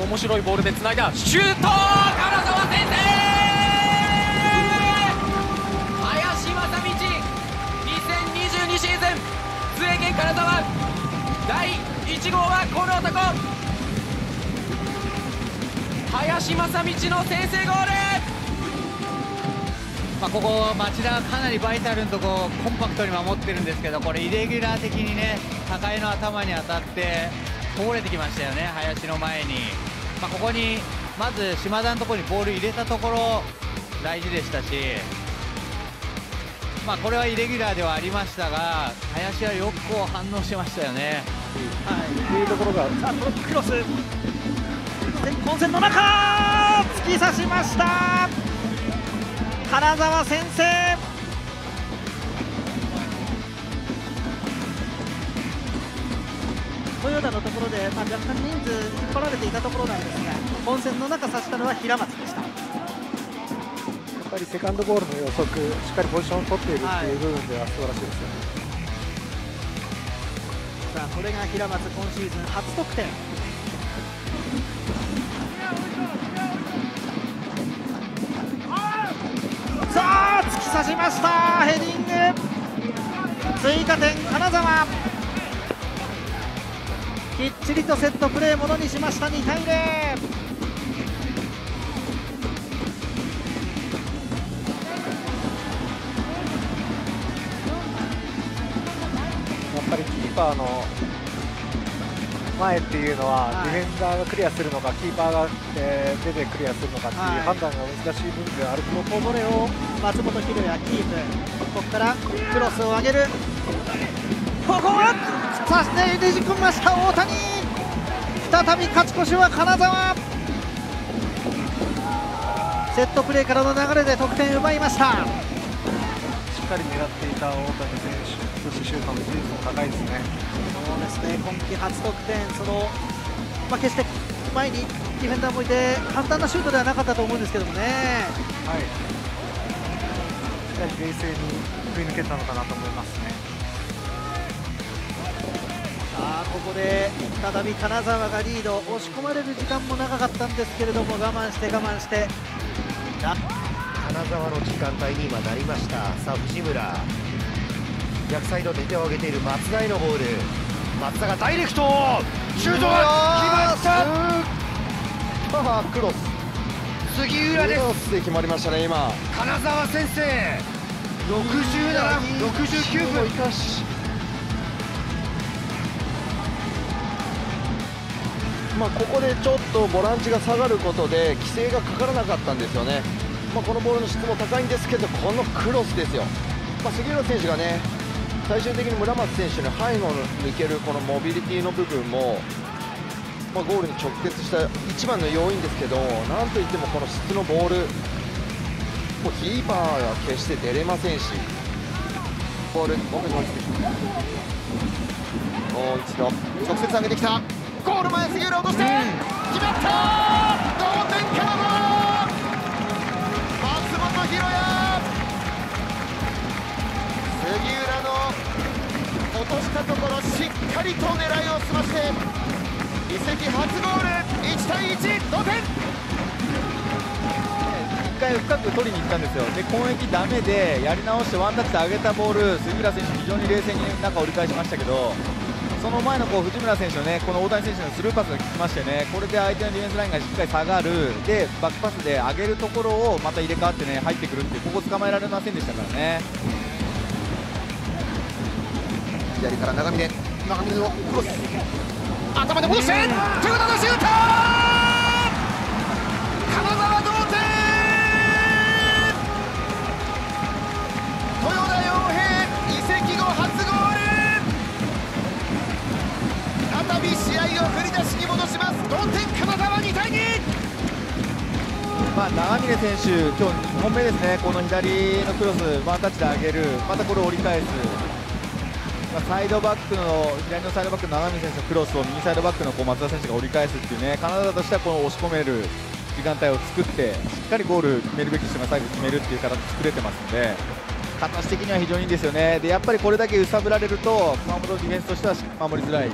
面白いボールでつないだ。シュート！金沢先生！林正通2022シーズン！津江金沢！第1号はこの男！林正道の先制ゴール！まあ、ここ町田はかなりバイタルのとこコンパクトに守ってるんですけどこれイレギュラー的にね高井の頭に当たってこぼれてきましたよね林の前に、まあ、ここにまず島田のところにボール入れたところ大事でしたし、まあ、これはイレギュラーではありましたが林はよくこう反応してましたよね。はい、というところがさあこのクロス。混戦の中突き刺しました。金沢先生。豊田のところで、まあ、若干人数引っ張られていたところなんですが本戦の中刺したのは平松でした。やっぱりセカンドボールの予測しっかりポジションを取っているっていう部分では素晴らしいですよね、さあこれが平松今シーズン初得点刺しましたヘディング。追加点金沢。きっちりとセットプレーものにしました2対0やっぱりキーパーの前っていうのは、ディフェンダーがクリアするのか、キーパーが、えー、出てクリアするのかっていう判断が難しい部分であるこぼれを松本博也キープ、ここからクロスを上げる、ここはさしてねじ込みました大谷、再び勝ち越しは金沢、セットプレーからの流れで得点奪いました。しっかり狙っていた大谷選手、そしてシュートの技術も高いですね。そうですね今季初得点、そのまあ、決して前にディフェンダーもいて簡単なシュートではなかったと思うんですけどもね。はい、しっかり冷静に振り抜けたのかなと思いますね。さあここで再び金沢がリード押し込まれる時間も長かったんですけれども我慢して我慢して金沢の時間帯に今なりました。さあ藤村。逆サイドで手を挙げている松田へのボール。松田がダイレクト。シュートが決まったクロス。杉浦です。で決まりましたね今。金沢先生。67、69分生かしまあ、ここでちょっとボランチが下がることで規制がかからなかったんですよね、まあ、このボールの質も高いんですけどこのクロスですよ、まあ、杉浦選手がね最終的に村松選手の背後に抜けるこのモビリティの部分も、まあ、ゴールに直結した一番の要因ですけどなんといってもこの質のボールもうキーパーは決して出れませんし。ボールもう一度直接上げてきた。ゴール前杉浦落として決まった同点からのかりと狙いを済まして移籍初ゴール1対1同点。1回深く取りに行ったんですよ。で攻撃ダメでやり直してワンタッチで上げたボール杉村選手非常に冷静に中折り返しましたけどその前のこう藤村選手のねこの大谷選手のスルーパスが効きましてねこれで相手のディフェンスラインがしっかり下がる。でバックパスで上げるところをまた入れ替わってね入ってくるってここ捕まえられませんでしたからね。左から長峰長峰のクロス。頭で戻して豊田のシュート。金沢同点豊田洋平移籍後初ゴール。再び試合を振り出しに戻します。同点金沢2対2まあ、長峰選手、今日2本目ですね、この左のクロス、ワンタッチで上げる、またこれを折り返す、まあ、サイドバックの左のサイドバックの斜め選手のクロスを右サイドバックのこう松田選手が折り返すっていうねカナダとしてはこの押し込める時間帯を作ってしっかりゴール決めるべき人が最後決めるっていう形作れてますので形的には非常にいいですよね。でやっぱりこれだけ揺さぶられると熊本ディフェンスとしては守りづらい。